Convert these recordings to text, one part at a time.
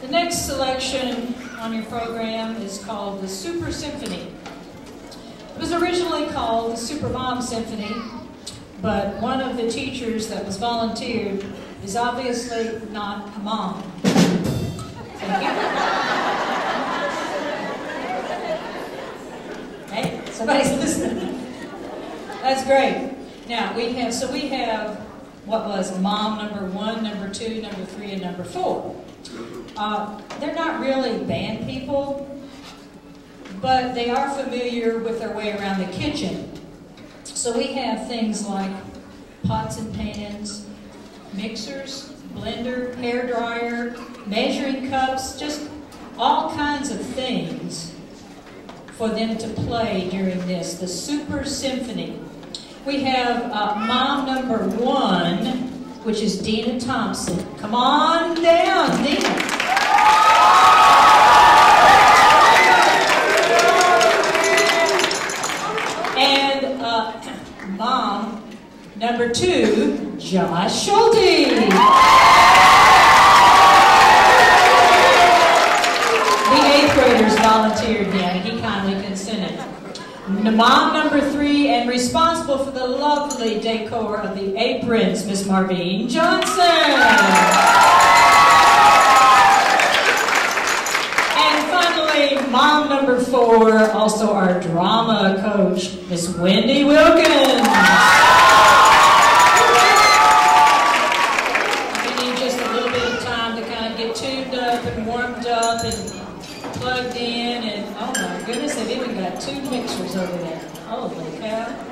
The next selection on your program is called the Super Symphony. It was originally called the Super Mom Symphony, but one of the teachers that was volunteered is obviously not a mom. Thank you. Hey, somebody's listening. That's great. Now we have so we have what was mom number one, number two, number three, and number four. Uh, they're not really band people, but they are familiar with their way around the kitchen. So we have things like pots and pans, mixers, blender, hair dryer, measuring cups, just all kinds of things for them to play during this, the Super Symphony. We have uh, mom number one, which is Deanna Thompson. Come on down, Deanna. And uh, mom number two, Josh Schulte. The eighth graders volunteered him. He kindly consented. Mom number three, responsible for the lovely decor of the aprons, Miss Marviene Johnson. And finally, mom number four, also our drama coach, Miss Wendy Wilkins. We need just a little bit of time to kind of get tuned up and warmed up and plugged in, and oh my goodness, they've even got two mixers over there. Holy cow.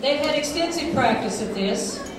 They've had extensive practice at this.